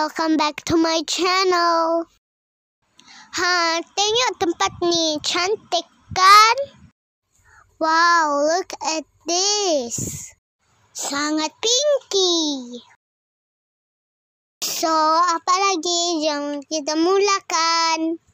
Welcome back to my channel. Ha, tengok tempat ni. Cantik kan? Wow, look at this. Sangat pinky. So, apa lagi yang kita mulakan?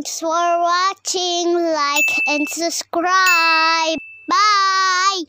Thanks for watching. Like and subscribe. Bye!